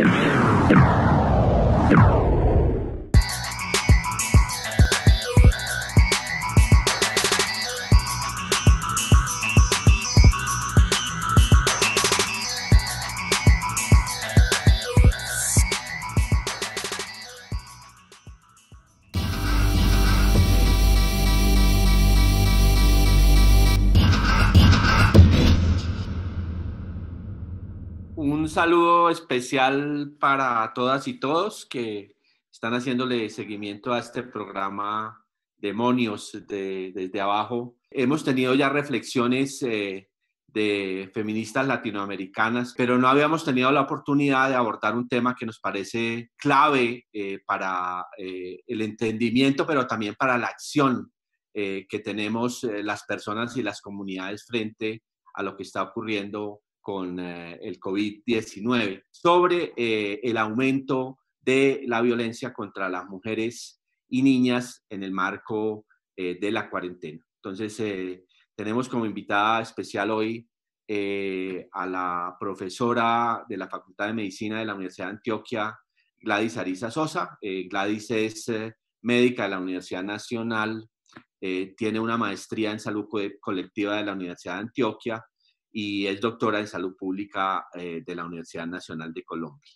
Yeah. Saludo especial para todas y todos que están haciéndole seguimiento a este programa Demonios desde abajo. Hemos tenido ya reflexiones eh, de feministas latinoamericanas, pero no habíamos tenido la oportunidad de abordar un tema que nos parece clave eh, para eh, el entendimiento, pero también para la acción que tenemos las personas y las comunidades frente a lo que está ocurriendo con eh, el COVID-19, sobre eh, el aumento de la violencia contra las mujeres y niñas en el marco eh, de la cuarentena. Entonces, tenemos como invitada especial hoy a la profesora de la Facultad de Medicina de la Universidad de Antioquia, Gladys Arisa Sosa. Gladys es médica de la Universidad Nacional, tiene una maestría en salud colectiva de la Universidad de Antioquia y es doctora en salud pública eh, de la Universidad Nacional de Colombia.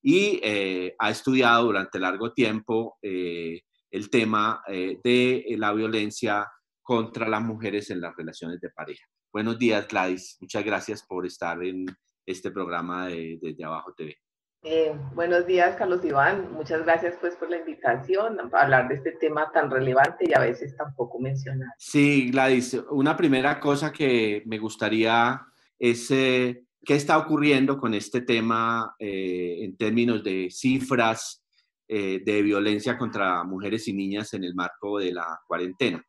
Y eh, ha estudiado durante largo tiempo eh, el tema de la violencia contra las mujeres en las relaciones de pareja. Buenos días, Gladys. Muchas gracias por estar en este programa de Desde Abajo TV. Eh, buenos días, Carlos Iván. Muchas gracias pues por la invitación a hablar de este tema tan relevante y a veces tan poco mencionado. Sí, Gladys, una primera cosa que me gustaría es eh, qué está ocurriendo con este tema eh, en términos de cifras de violencia contra mujeres y niñas en el marco de la cuarentena.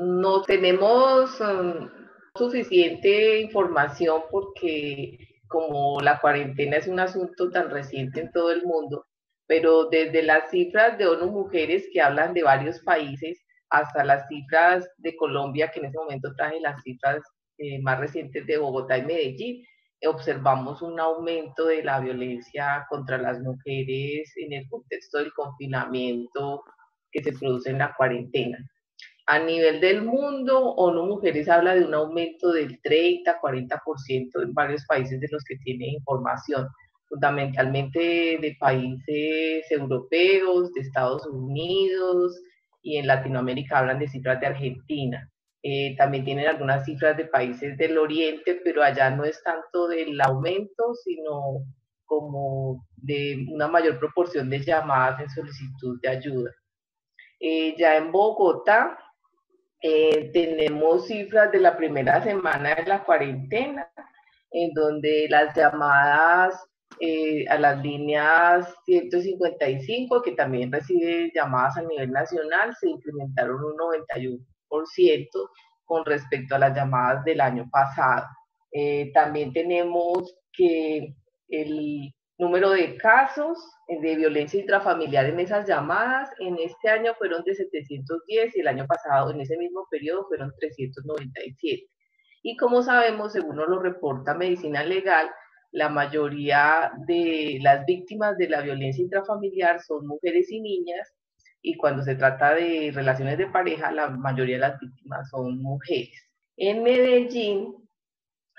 No tenemos um, suficiente información porque como la cuarentena es un asunto tan reciente en todo el mundo, pero desde las cifras de ONU Mujeres que hablan de varios países hasta las cifras de Colombia, que en ese momento traje las cifras eh, más recientes de Bogotá y Medellín, observamos un aumento de la violencia contra las mujeres en el contexto del confinamiento que se produce en la cuarentena. A nivel del mundo, ONU Mujeres habla de un aumento del 30-40% en varios países de los que tiene información, fundamentalmente de países europeos, de Estados Unidos y en Latinoamérica hablan de cifras de Argentina. Eh, también tienen algunas cifras de países del Oriente, pero allá no es tanto del aumento, sino como de una mayor proporción de llamadas en solicitud de ayuda. Eh, ya en Bogotá eh, tenemos cifras de la primera semana de la cuarentena, en donde las llamadas eh, a las líneas 155, que también recibe llamadas a nivel nacional, se incrementaron un 91% con respecto a las llamadas del año pasado. Eh, también tenemos que el número de casos de violencia intrafamiliar en esas llamadas en este año fueron de 710 y el año pasado en ese mismo periodo fueron 397. Y como sabemos, según nos lo reporta Medicina Legal, la mayoría de las víctimas de la violencia intrafamiliar son mujeres y niñas y cuando se trata de relaciones de pareja, la mayoría de las víctimas son mujeres. En Medellín,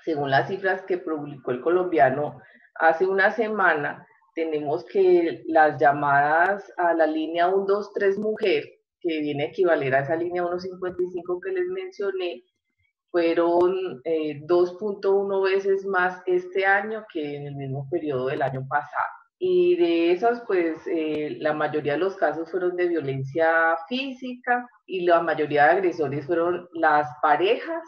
según las cifras que publicó el colombiano hace una semana, tenemos que las llamadas a la línea 123 mujer, que viene a equivaler a esa línea 155 que les mencioné, fueron 2.1 eh, veces más este año que en el mismo periodo del año pasado. Y de esas, pues eh, la mayoría de los casos fueron de violencia física y la mayoría de agresores fueron las parejas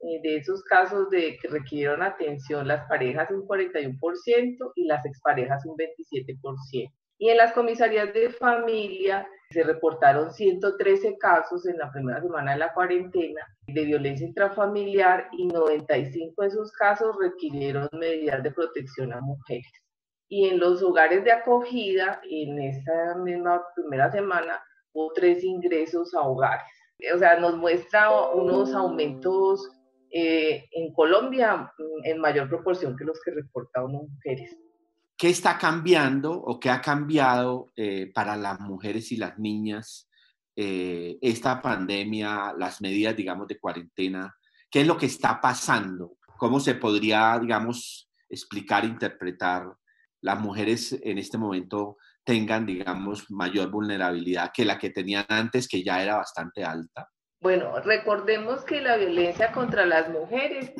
de esos casos de que requirieron atención las parejas un 41% y las exparejas un 27%. Y en las comisarías de familia se reportaron 113 casos en la primera semana de la cuarentena de violencia intrafamiliar y 95 de esos casos requirieron medidas de protección a mujeres. Y en los hogares de acogida, en esa misma primera semana, hubo tres ingresos a hogares. O sea, nos muestra unos aumentos eh, en Colombia mm, en mayor proporción que los que reportaron mujeres. ¿qué está cambiando o qué ha cambiado eh, para las mujeres y las niñas eh, esta pandemia, las medidas, digamos, de cuarentena? ¿Qué es lo que está pasando? ¿Cómo se podría, digamos, explicar, interpretar las mujeres en este momento tengan, digamos, mayor vulnerabilidad que la que tenían antes, que ya era bastante alta? Bueno, recordemos que la violencia contra las mujeres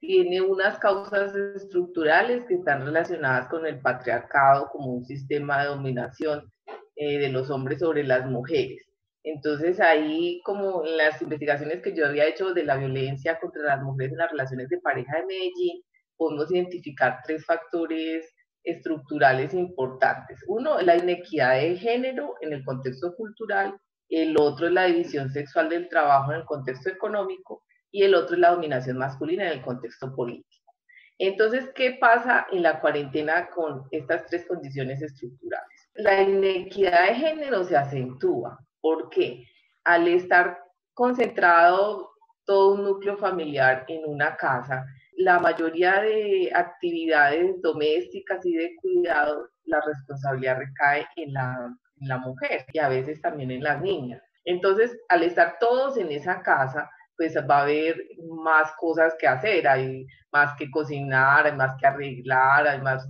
tiene unas causas estructurales que están relacionadas con el patriarcado como un sistema de dominación eh, de los hombres sobre las mujeres. Entonces ahí, como en las investigaciones que yo había hecho de la violencia contra las mujeres en las relaciones de pareja de Medellín, podemos identificar tres factores estructurales importantes. Uno, la inequidad de género en el contexto cultural, el otro es la división sexual del trabajo en el contexto económico y el otro es la dominación masculina en el contexto político. Entonces, ¿qué pasa en la cuarentena con estas tres condiciones estructurales? La inequidad de género se acentúa. ¿Por qué? Al estar concentrado todo un núcleo familiar en una casa, la mayoría de actividades domésticas y de cuidado, la responsabilidad recae en la, en la mujer y a veces también en las niñas. Entonces, al estar todos en esa casa, pues va a haber más cosas que hacer, hay más que cocinar, hay más que arreglar, hay más,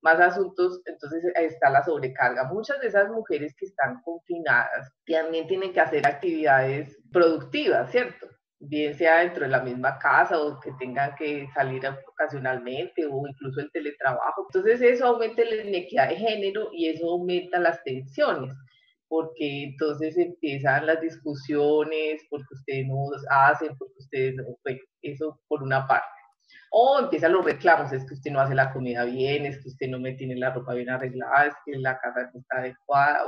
más asuntos, entonces está la sobrecarga. Muchas de esas mujeres que están confinadas también tienen que hacer actividades productivas, ¿cierto? Bien sea dentro de la misma casa o que tengan que salir ocasionalmente o incluso el teletrabajo. Entonces eso aumenta la inequidad de género y eso aumenta las tensiones porque entonces empiezan las discusiones, porque ustedes no hacen, porque ustedes, bueno, eso por una parte. O empiezan los reclamos, es que usted no hace la comida bien, es que usted no me tiene la ropa bien arreglada, es que la casa no está adecuada.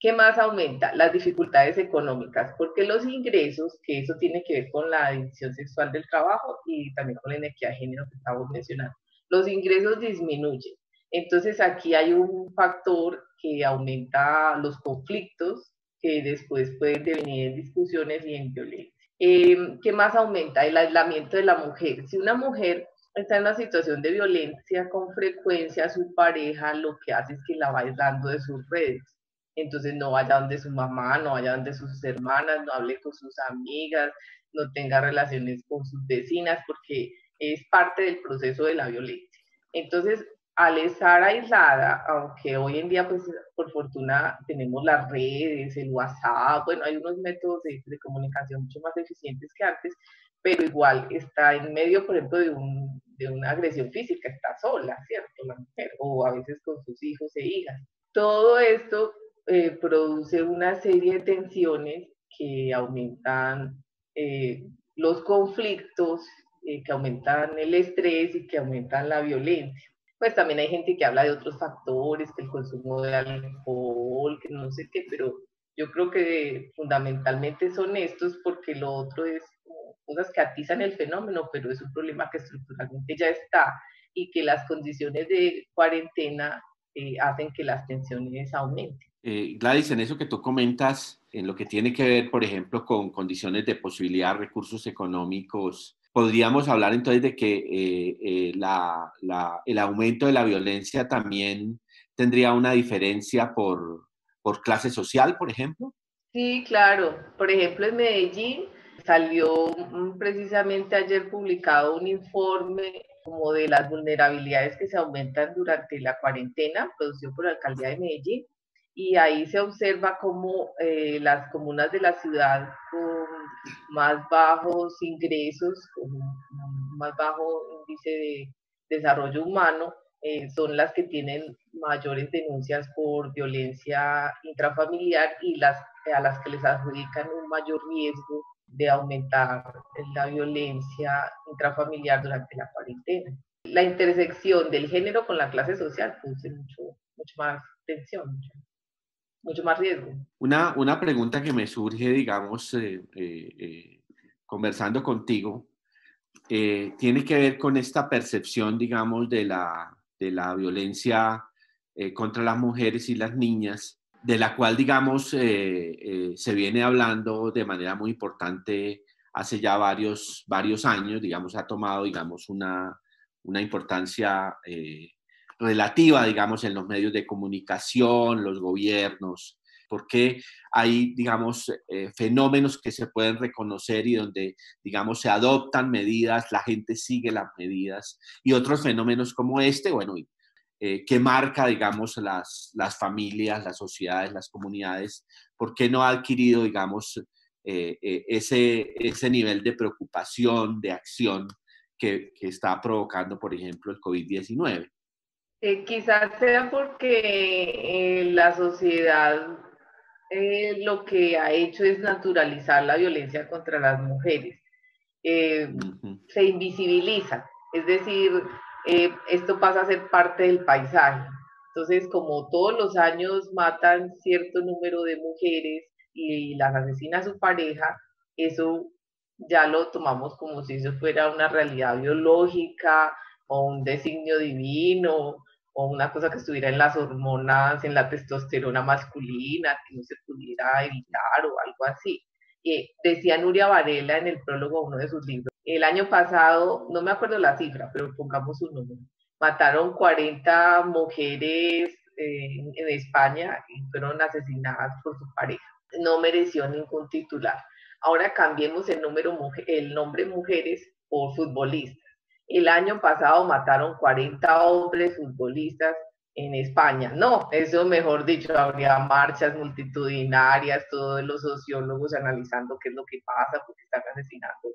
¿Qué más aumenta? Las dificultades económicas, porque los ingresos, que eso tiene que ver con la división sexual del trabajo y también con la inequidad de género que estamos mencionando, los ingresos disminuyen. Entonces aquí hay un factor que aumenta los conflictos que después pueden devenir en discusiones y en violencia. Eh, ¿Qué más aumenta? El aislamiento de la mujer. Si una mujer está en una situación de violencia con frecuencia, su pareja lo que hace es que la va aislando de sus redes. Entonces no vaya donde su mamá, no vaya donde sus hermanas, no hable con sus amigas, no tenga relaciones con sus vecinas, porque es parte del proceso de la violencia. Entonces, al estar aislada, aunque hoy en día, pues por fortuna, tenemos las redes, el WhatsApp, bueno, hay unos métodos de, comunicación mucho más eficientes que antes, pero igual está en medio, por ejemplo, de, un, de una agresión física, está sola, ¿cierto? La mujer, o a veces con sus hijos e hijas. Todo esto eh, produce una serie de tensiones que aumentan eh, los conflictos, eh, que aumentan el estrés y que aumentan la violencia pues también hay gente que habla de otros factores, que el consumo de alcohol, que no sé qué, pero yo creo que fundamentalmente son estos porque lo otro es cosas que atizan el fenómeno, pero es un problema que estructuralmente ya está y que las condiciones de cuarentena hacen que las tensiones aumenten. Eh, Gladys, en eso que tú comentas, en lo que tiene que ver, por ejemplo, con condiciones de posibilidad, recursos económicos podríamos hablar entonces de que eh, eh, el aumento de la violencia también tendría una diferencia por, por clase social, por ejemplo. Sí, claro. Por ejemplo, en Medellín salió precisamente ayer publicado un informe como de las vulnerabilidades que se aumentan durante la cuarentena, producido por la alcaldía de Medellín, y ahí se observa cómo eh, las comunas de la ciudad con más bajos ingresos, con más bajo índice de desarrollo humano, eh, son las que tienen mayores denuncias por violencia intrafamiliar y las a las que les adjudican un mayor riesgo de aumentar la violencia intrafamiliar durante la cuarentena. La intersección del género con la clase social produce mucho, mucho más tensión más riesgo. Una, una pregunta que me surge, digamos, eh, eh, eh, conversando contigo, tiene que ver con esta percepción, digamos, de la, de la violencia contra las mujeres y las niñas, de la cual, digamos, se viene hablando de manera muy importante hace ya varios, varios años, digamos, ha tomado, digamos, una, una importancia relativa, digamos, en los medios de comunicación, los gobiernos, porque hay, digamos, eh, fenómenos que se pueden reconocer y donde, digamos, se adoptan medidas, la gente sigue las medidas, y otros fenómenos como este, bueno, eh, que marca, digamos, las, las familias, las sociedades, las comunidades, ¿por qué no ha adquirido, digamos, eh, ese, ese nivel de preocupación, de acción que, que está provocando, por ejemplo, el COVID-19? Quizás sea porque la sociedad eh, lo que ha hecho es naturalizar la violencia contra las mujeres. Eh, se invisibiliza, es decir, eh, esto pasa a ser parte del paisaje. Entonces, como todos los años matan cierto número de mujeres y las asesina a su pareja, eso ya lo tomamos como si eso fuera una realidad biológica o un designio divino o una cosa que estuviera en las hormonas, en la testosterona masculina, que no se pudiera evitar o algo así. Eh, decía Nuria Varela en el prólogo de uno de sus libros, el año pasado, no me acuerdo la cifra, pero pongamos un número, mataron 40 mujeres eh, en España y fueron asesinadas por su pareja. No mereció ningún titular. Ahora cambiemos el, número, el nombre mujeres por futbolistas el año pasado mataron 40 hombres futbolistas en España. No, eso mejor dicho, habría marchas multitudinarias, todos los sociólogos analizando qué es lo que pasa, porque están asesinando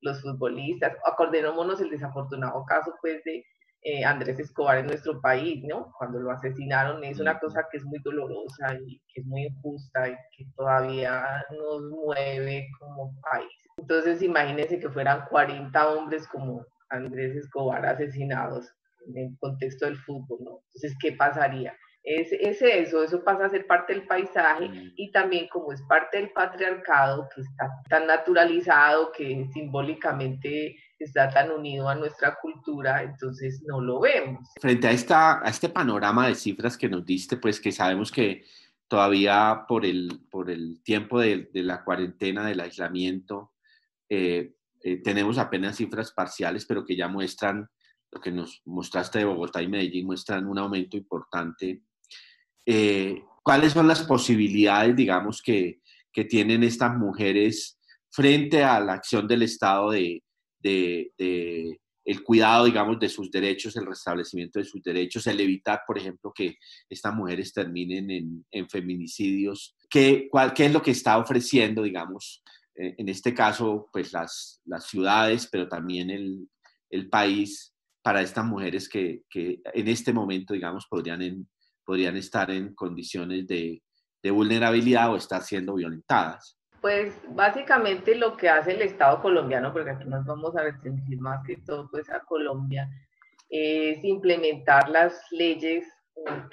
los futbolistas. Acordémonos el desafortunado caso pues de eh, Andrés Escobar en nuestro país, ¿no? Cuando lo asesinaron es una cosa que es muy dolorosa y que es muy injusta y que todavía nos mueve como país. Entonces imagínense que fueran 40 hombres como Andrés Escobar asesinados en el contexto del fútbol, ¿no? Entonces, ¿qué pasaría? Es, es, eso, eso pasa a ser parte del paisaje mm. y también como es parte del patriarcado que está tan naturalizado, que simbólicamente está tan unido a nuestra cultura, entonces no lo vemos. Frente a, esta, a este panorama de cifras que nos diste, pues que sabemos que todavía por el, por el tiempo de, de la cuarentena, del aislamiento, eh, eh, tenemos apenas cifras parciales, pero que ya muestran, lo que nos mostraste de Bogotá y Medellín, muestran un aumento importante. Eh, ¿Cuáles son las posibilidades, digamos, que, que, tienen estas mujeres frente a la acción del Estado de, de, de, el cuidado, digamos, de sus derechos, el restablecimiento de sus derechos, el evitar, por ejemplo, que estas mujeres terminen en, en feminicidios? ¿Qué, cuál, ¿Qué es lo que está ofreciendo, digamos, en este caso, pues las, las ciudades, pero también el, el país para estas mujeres que, que, en este momento, digamos, podrían, en, podrían estar en condiciones de, de vulnerabilidad o estar siendo violentadas. Pues básicamente lo que hace el Estado colombiano, porque aquí nos vamos a restringir más que todo pues a Colombia, es implementar las leyes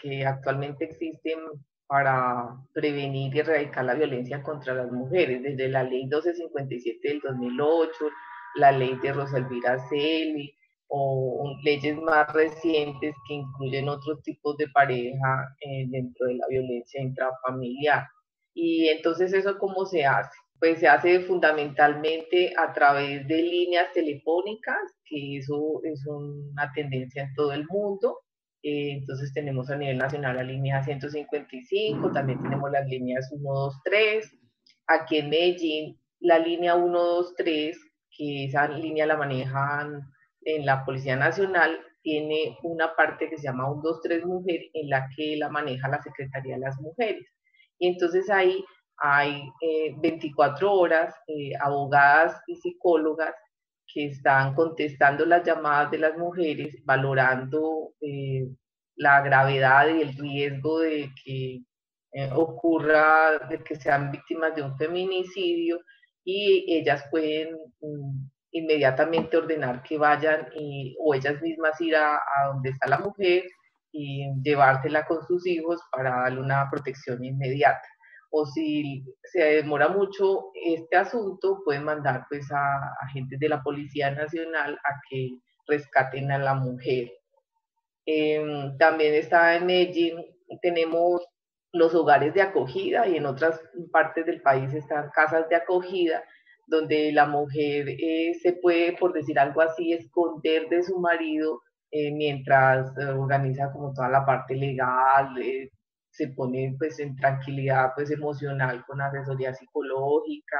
que actualmente existen para prevenir y erradicar la violencia contra las mujeres, desde la ley 1257 del 2008, la ley de Rosalvira Celi, o leyes más recientes que incluyen otros tipos de pareja eh, dentro de la violencia intrafamiliar. Y entonces eso cómo se hace? Pues se hace fundamentalmente a través de líneas telefónicas, que eso es una tendencia en todo el mundo, eh, entonces tenemos a nivel nacional la línea 155, también tenemos las líneas 123. Aquí en Medellín, la línea 123, que esa línea la manejan en la Policía Nacional, tiene una parte que se llama 123 Mujer, en la que la maneja la Secretaría de las Mujeres. Y entonces ahí hay 24 eh, horas eh, abogadas y psicólogas que están contestando las llamadas de las mujeres, valorando eh, la gravedad y el riesgo de que eh, ocurra, de que sean víctimas de un feminicidio y ellas pueden mm, inmediatamente ordenar que vayan o ellas mismas ir a, a donde está la mujer y llevársela con sus hijos para darle una protección inmediata o si se demora mucho este asunto, pueden mandar pues a agentes de la Policía Nacional a que rescaten a la mujer. Em, también está en Medellín, tenemos los hogares de acogida y en otras partes del país están casas de acogida donde la mujer eh, se puede, por decir algo así, esconder de su marido eh, mientras organiza como toda la parte legal, se pone pues en tranquilidad pues emocional con asesoría psicológica,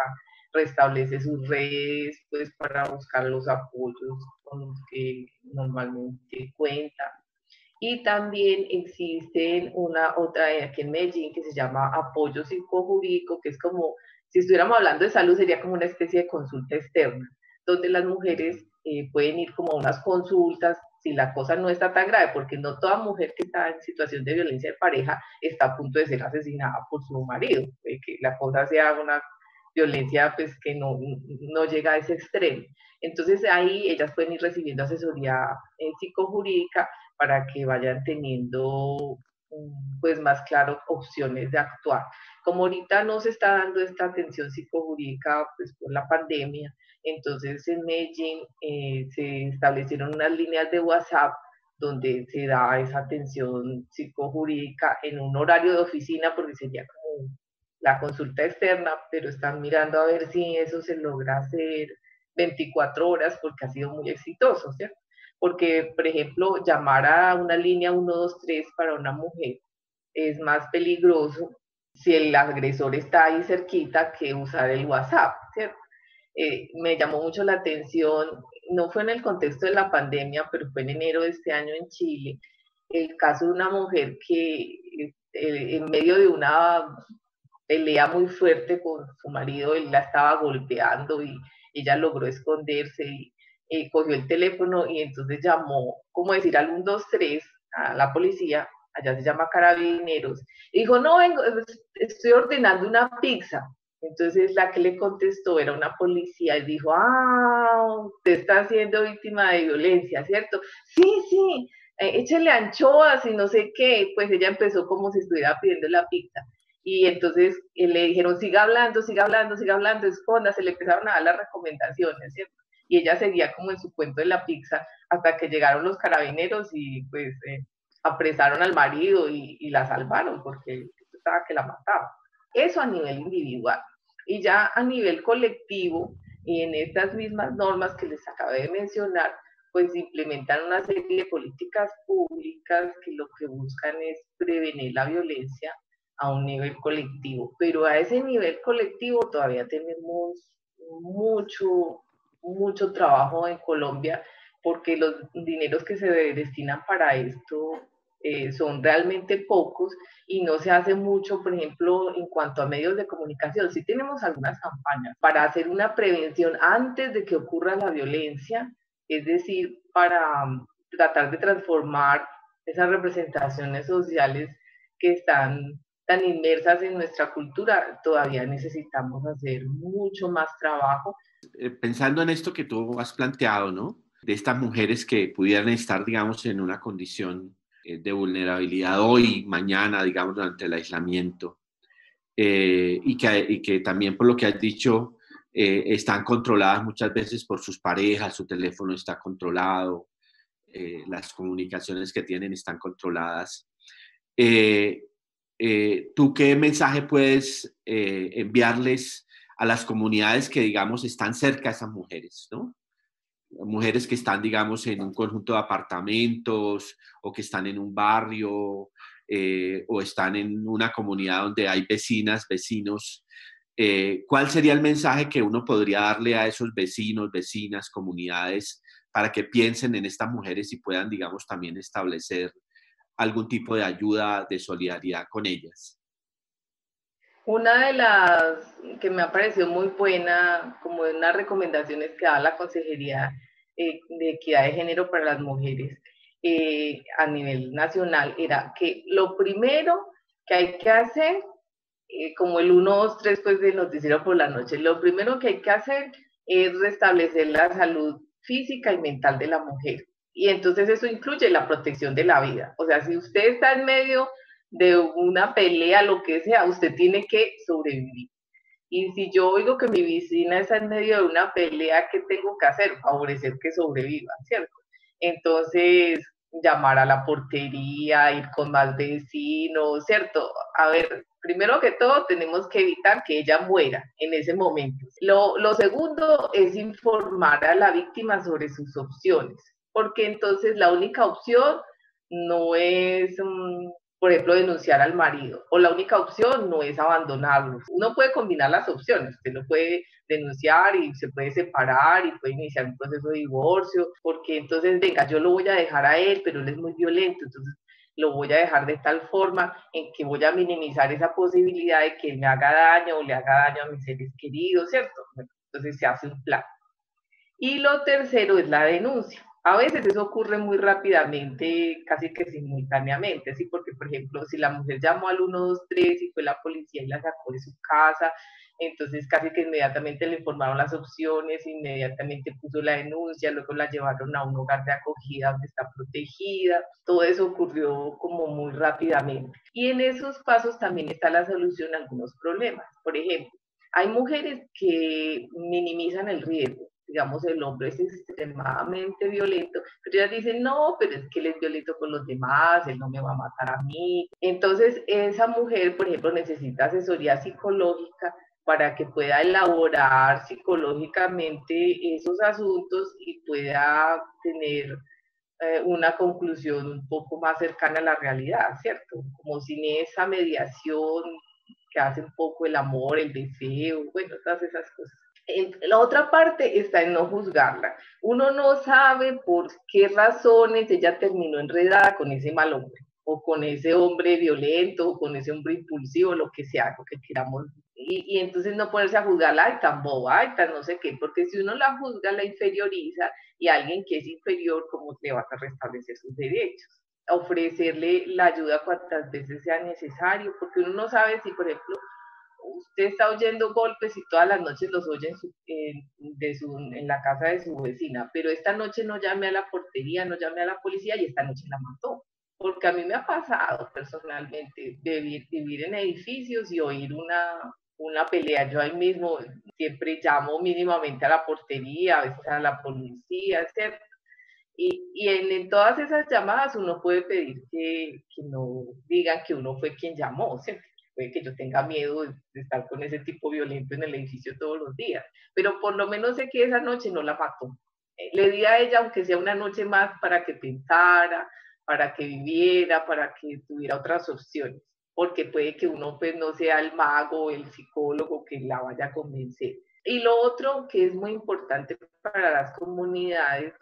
restablece sus redes pues para buscar los apoyos con los que normalmente cuenta. Y también existe una otra aquí en Medellín que se llama apoyo psicojurídico, que es como, si estuviéramos hablando de salud, sería como una especie de consulta externa, donde las mujeres eh, pueden ir como a unas consultas si la cosa no está tan grave, porque no toda mujer que está en situación de violencia de pareja está a punto de ser asesinada por su marido, que la cosa sea una violencia pues que no, no llega a ese extremo. Entonces ahí ellas pueden ir recibiendo asesoría eh, psicojurídica para que vayan teniendo mm, pues más claro opciones de actuar. Como ahorita no se está dando esta atención psicojurídica pues por la pandemia, entonces en Medellín eh, se establecieron unas líneas de WhatsApp donde se da esa atención psicojurídica en un horario de oficina porque sería como la consulta externa, pero están mirando a ver si eso se logra hacer 24 horas porque ha sido muy exitoso, ¿cierto? Porque, por ejemplo, llamar a una línea 123 para una mujer es más peligroso si el agresor está ahí cerquita que usar el WhatsApp, ¿cierto? Eh, me llamó mucho la atención, no fue en el contexto de la pandemia, pero fue en enero de este año en Chile, el caso de una mujer que eh, en medio de una pelea muy fuerte con su marido, él la estaba golpeando y ella logró esconderse y, cogió el teléfono y entonces llamó, como decir, al 123 a la policía, allá se llama carabineros, y dijo, no, vengo, estoy ordenando una pizza. Entonces la que le contestó era una policía y dijo, ah, usted está siendo víctima de violencia, ¿cierto? Sí, sí, eh, échele anchoas y no sé qué. Pues ella empezó como si estuviera pidiendo la pizza y entonces eh, le dijeron, siga hablando, siga hablando, siga hablando, esconda, se le empezaron a dar las recomendaciones, ¿cierto? Y ella seguía como en su cuento de la pizza hasta que llegaron los carabineros y pues eh, apresaron al marido y, y, la salvaron porque estaba que la mataba. Eso a nivel individual. Y ya a nivel colectivo, y en estas mismas normas que les acabé de mencionar, pues implementan una serie de políticas públicas que lo que buscan es prevenir la violencia a un nivel colectivo, pero a ese nivel colectivo todavía tenemos mucho, mucho trabajo en Colombia porque los dineros que se destinan para esto eh, son realmente pocos y no se hace mucho, por ejemplo, en cuanto a medios de comunicación. Sí tenemos algunas campañas para hacer una prevención antes de que ocurra la violencia, es decir, para um, tratar de transformar esas representaciones sociales que están tan inmersas en nuestra cultura, todavía necesitamos hacer mucho más trabajo. Eh, pensando en esto que tú has planteado, ¿no? De estas mujeres que pudieran estar, digamos, en una condición de vulnerabilidad hoy, mañana, digamos, durante el aislamiento, eh, y, que, y, que, también por lo que has dicho, están controladas muchas veces por sus parejas, su teléfono está controlado, las comunicaciones que tienen están controladas. Eh, ¿tú qué mensaje puedes eh, enviarles a las comunidades que, digamos, están cerca de esas mujeres, ¿no? Mujeres que están, digamos, en un conjunto de apartamentos o que están en un barrio eh, o están en una comunidad donde hay vecinas, vecinos. ¿Cuál sería el mensaje que uno podría darle a esos vecinos, vecinas, comunidades para que piensen en estas mujeres y puedan, digamos, también establecer algún tipo de ayuda, de solidaridad con ellas. Una de las que me ha parecido muy buena, como de unas recomendaciones que da la Consejería eh, de Equidad de Género para las Mujeres eh, a nivel nacional, era que lo primero que hay que hacer, eh, como el 1, 2, 3 pues de noticiero por la noche, lo primero que hay que hacer es restablecer la salud física y mental de la mujer. Y entonces eso incluye la protección de la vida. O sea, si usted está en medio de una pelea, lo que sea, usted tiene que sobrevivir. Y si yo oigo que mi vecina está en medio de una pelea, ¿qué tengo que hacer? Favorecer que sobreviva, ¿cierto? Entonces, llamar a la portería, ir con más vecinos, ¿cierto? A ver, primero que todo, tenemos que evitar que ella muera en ese momento. Lo, lo segundo es informar a la víctima sobre sus opciones porque entonces la única opción no es, mm, por ejemplo, denunciar al marido, o la única opción no es abandonarlo. Uno puede combinar las opciones, usted lo puede denunciar y se puede separar y puede iniciar un proceso de divorcio, porque entonces, venga, yo lo voy a dejar a él, pero él es muy violento, entonces lo voy a dejar de tal forma en que voy a minimizar esa posibilidad de que él me haga daño o le haga daño a mis seres queridos, ¿cierto? entonces se hace un plan. Y lo tercero es la denuncia. A veces eso ocurre muy rápidamente, casi que simultáneamente, ¿sí? Porque, por ejemplo, si la mujer llamó al 123 y fue la policía y la sacó de su casa, entonces casi que inmediatamente le informaron las opciones, inmediatamente puso la denuncia, luego la llevaron a un hogar de acogida donde está protegida, todo eso ocurrió como muy rápidamente. Y en esos pasos también está la solución a algunos problemas. Por ejemplo, hay mujeres que minimizan el riesgo, digamos, el hombre es extremadamente violento, pero ellas dicen, no, pero es que él es violento con los demás, él no me va a matar a mí. Entonces, esa mujer, por ejemplo, necesita asesoría psicológica para que pueda elaborar psicológicamente esos asuntos y pueda tener eh, una conclusión un poco más cercana a la realidad, ¿cierto? Como sin esa mediación que hace un poco el amor, el deseo, bueno, todas esas cosas la otra parte está en no juzgarla. Uno no sabe por qué razones ella terminó enredada con ese mal hombre, o con ese hombre violento, o con ese hombre impulsivo, lo que sea, lo que queramos. Y, entonces no ponerse a juzgarla, ay, tan boba, ay, tan no sé qué, porque si uno la juzga, la inferioriza, y alguien que es inferior, ¿cómo le va a restablecer sus derechos? ofrecerle la ayuda cuantas veces sea necesario, porque uno no sabe si, por ejemplo, usted está oyendo golpes y todas las noches los oye en, la casa de su vecina, pero esta noche no llame a la portería, no llame a la policía y esta noche la mató. Porque a mí me ha pasado personalmente vivir, en edificios y oír una, una pelea. Yo ahí mismo siempre llamo mínimamente a la portería, a veces a la policía, ¿cierto? Y, en, todas esas llamadas uno puede pedir que, que no digan que uno fue quien llamó, ¿cierto? Puede que yo tenga miedo de, estar con ese tipo violento en el edificio todos los días, pero por lo menos sé que esa noche no la mató. Eh, le di a ella, aunque sea una noche más, para que pensara, para que viviera, para que tuviera otras opciones, porque puede que uno pues no sea el mago, el psicólogo que la vaya a convencer. Y lo otro que es muy importante para las comunidades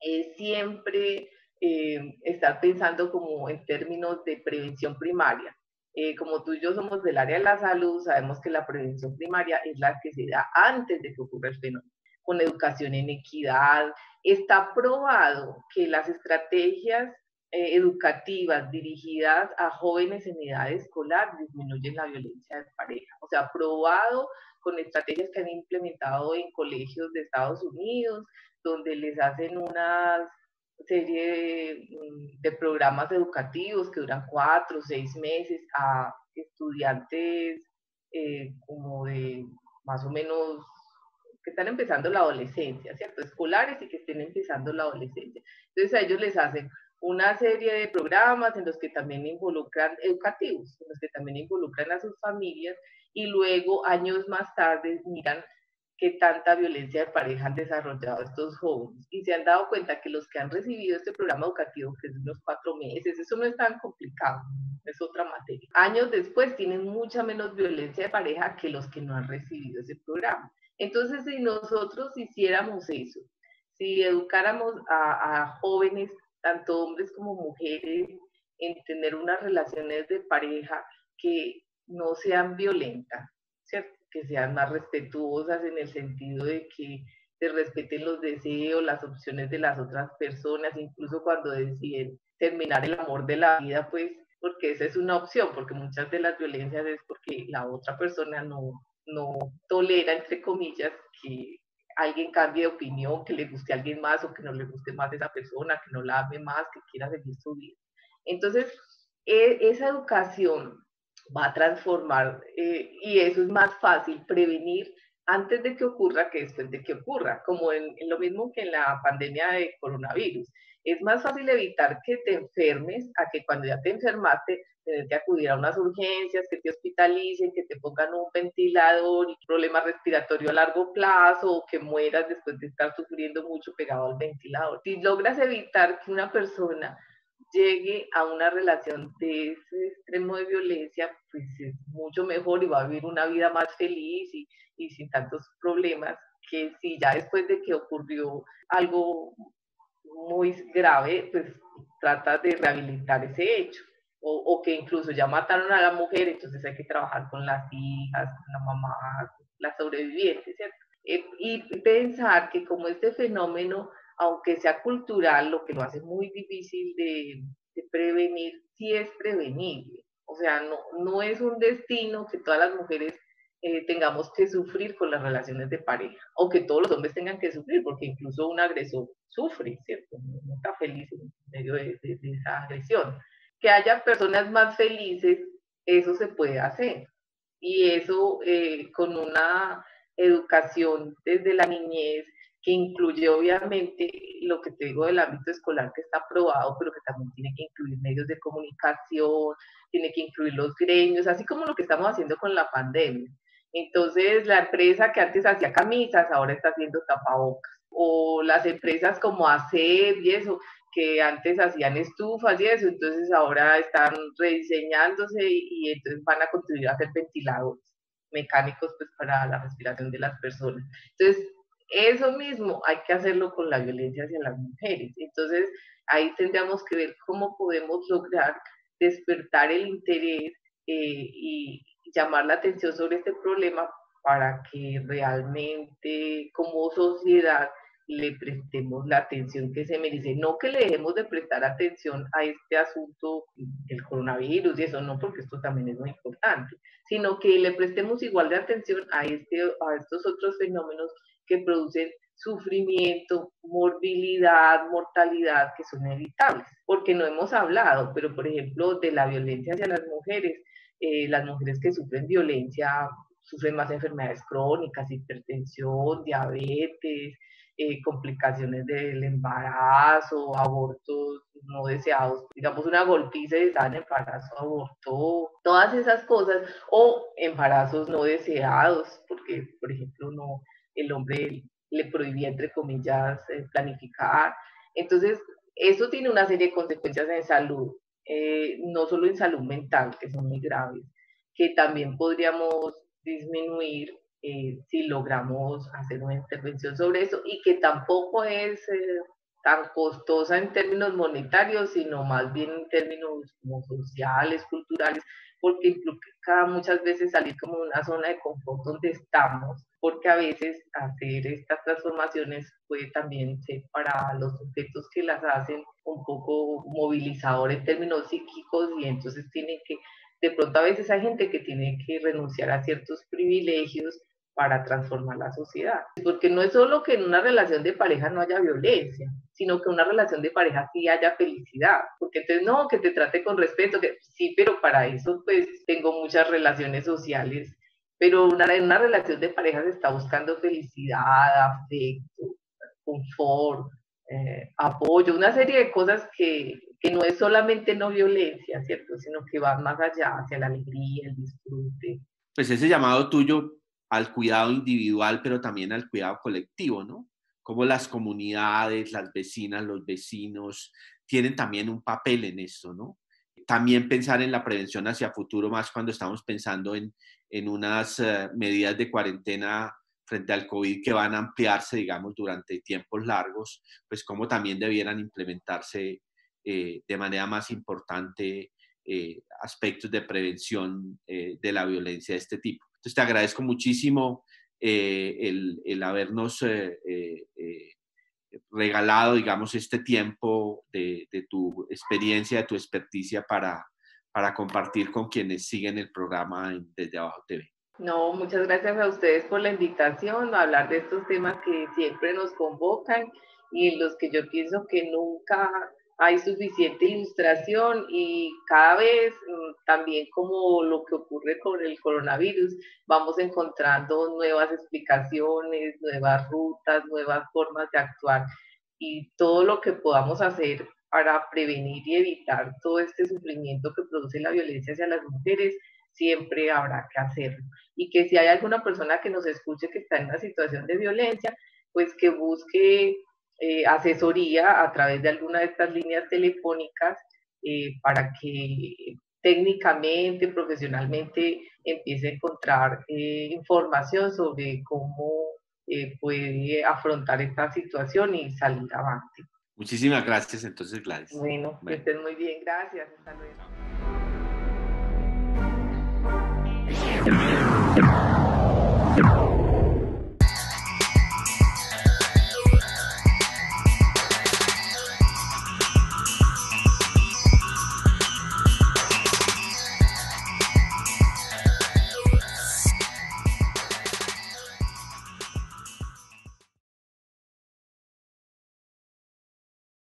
es siempre eh, estar pensando como en términos de prevención primaria. Eh, como tú y yo somos del área de la salud, sabemos que la prevención primaria es la que se da antes de que ocurra el fenómeno, con educación en equidad. Está probado que las estrategias eh, educativas dirigidas a jóvenes en edad escolar disminuyen la violencia de pareja. O sea, probado con estrategias que han implementado en colegios de Estados Unidos, donde les hacen unas serie mm, de, programas educativos que duran cuatro o seis meses a estudiantes eh, como de más o menos que están empezando la adolescencia, ¿cierto? Escolares y que estén empezando la adolescencia. Entonces a ellos les hacen una serie de programas en los que también involucran educativos, en los que también involucran a sus familias y luego años más tarde miran qué tanta violencia de pareja han desarrollado estos jóvenes y se han dado cuenta que los que han recibido este programa educativo, que es de unos cuatro meses, eso no es tan complicado, es otra materia. Años después tienen mucha menos violencia de pareja que los que no han recibido ese programa. Entonces, si nosotros hiciéramos eso, si educáramos a, a jóvenes, tanto hombres como mujeres, en tener unas relaciones de pareja que no sean violentas. Que sean más respetuosas en el sentido de que se respeten los deseos, las opciones de las otras personas, incluso cuando deciden terminar el amor de la vida, pues porque esa es una opción, porque muchas de las violencias es porque la otra persona no, no tolera, entre comillas, que alguien cambie de opinión, que le guste a alguien más o que no le guste más esa persona, que no la ame más, que quiera seguir su vida. Entonces, e, esa educación va a transformar eh, y eso es más fácil prevenir antes de que ocurra que después de que ocurra, como en, lo mismo que en la pandemia de coronavirus. Es más fácil evitar que te enfermes a que cuando ya te enfermaste tener que acudir a unas urgencias, que te hospitalicen, que te pongan un ventilador y problema respiratorio a largo plazo o que mueras después de estar sufriendo mucho pegado al ventilador. Si logras evitar que una persona llegue a una relación de ese extremo de violencia, pues es mucho mejor y va a vivir una vida más feliz y, y sin tantos problemas que si ya después de que ocurrió algo muy grave, pues trata de rehabilitar ese hecho. O, o, que incluso ya mataron a la mujer, entonces hay que trabajar con las hijas, con la mamá, las sobrevivientes, ¿cierto? Eh, y pensar que como este fenómeno aunque sea cultural, lo que lo hace muy difícil de, prevenir, sí es prevenible. O sea, no, no es un destino que todas las mujeres eh, tengamos que sufrir con las relaciones de pareja, o que todos los hombres tengan que sufrir, porque incluso un agresor sufre, ¿cierto? No, está feliz en medio de, esa agresión. Que haya personas más felices, eso se puede hacer. Y eso eh, con una educación desde la niñez, que incluye obviamente lo que te digo del ámbito escolar que está aprobado, pero que también tiene que incluir medios de comunicación, tiene que incluir los gremios, así como lo que estamos haciendo con la pandemia. Entonces, la empresa que antes hacía camisas ahora está haciendo tapabocas. O las empresas como ACEP y eso, que antes hacían estufas y eso, entonces ahora están rediseñándose y, y entonces van a contribuir a hacer ventiladores mecánicos pues para la respiración de las personas. Entonces, eso mismo hay que hacerlo con la violencia hacia las mujeres. Entonces, ahí tendríamos que ver cómo podemos lograr despertar el interés eh, y llamar la atención sobre este problema para que realmente como sociedad le prestemos la atención que se merece. No que le dejemos de prestar atención a este asunto del coronavirus y eso, no, porque esto también es muy importante, sino que le prestemos igual de atención a, este, a estos otros fenómenos que producen sufrimiento, morbilidad, mortalidad, que son evitables, porque no hemos hablado, pero por ejemplo, de la violencia hacia las mujeres, eh, las mujeres que sufren violencia sufren más enfermedades crónicas, hipertensión, diabetes, eh, complicaciones del embarazo, abortos no deseados, digamos una golpiza y está en embarazo, aborto, todas esas cosas, o embarazos no deseados, porque por ejemplo no el hombre le prohibía, entre comillas, eh, planificar. Entonces, eso tiene una serie de consecuencias en salud, eh, no solo en salud mental, que son muy graves, que también podríamos disminuir eh, si logramos hacer una intervención sobre eso y que tampoco es tan costosa en términos monetarios, sino más bien en términos como sociales, culturales, porque implica muchas veces salir como de una zona de confort donde estamos, porque a veces hacer estas transformaciones puede también ser para los sujetos que las hacen un poco movilizador en términos psíquicos y entonces tienen que, de pronto a veces hay gente que tiene que renunciar a ciertos privilegios para transformar la sociedad. Porque no es solo que en una relación de pareja no haya violencia, sino que una relación de pareja sí haya felicidad. Porque entonces, no, que te trate con respeto, que sí, pero para eso pues tengo muchas relaciones sociales. Pero en una relación de pareja se está buscando felicidad, afecto, confort, eh, apoyo, una serie de cosas que, que no es solamente no violencia, ¿cierto? Sino que va más allá, hacia la alegría, el disfrute. Pues ese llamado tuyo al cuidado individual, pero también al cuidado colectivo, ¿no? Como las comunidades, las vecinas, los vecinos tienen también un papel en esto, ¿no? También pensar en la prevención hacia futuro, más cuando estamos pensando en, en unas eh, medidas de cuarentena frente al COVID que van a ampliarse, digamos, durante tiempos largos, pues cómo también debieran implementarse eh, de manera más importante eh, aspectos de prevención de la violencia de este tipo. Te agradezco muchísimo eh, el, habernos eh, eh, regalado, digamos, este tiempo de, tu experiencia, de tu experticia para, para compartir con quienes siguen el programa Desde Abajo TV. No, muchas gracias a ustedes por la invitación a hablar de estos temas que siempre nos convocan y en los que yo pienso que nunca hay suficiente ilustración y cada vez mm, también como lo que ocurre con el coronavirus, vamos encontrando nuevas explicaciones, nuevas rutas, nuevas formas de actuar y todo lo que podamos hacer para prevenir y evitar todo este sufrimiento que produce la violencia hacia las mujeres, siempre habrá que hacerlo. Y que si hay alguna persona que nos escuche que está en una situación de violencia, pues que busque eh, asesoría a través de alguna de estas líneas telefónicas eh, para que técnicamente, profesionalmente, empiece a encontrar eh, información sobre cómo puede afrontar esta situación y salir adelante. Muchísimas gracias entonces, Gladys. Bueno, que estén muy bien, gracias. Hasta luego.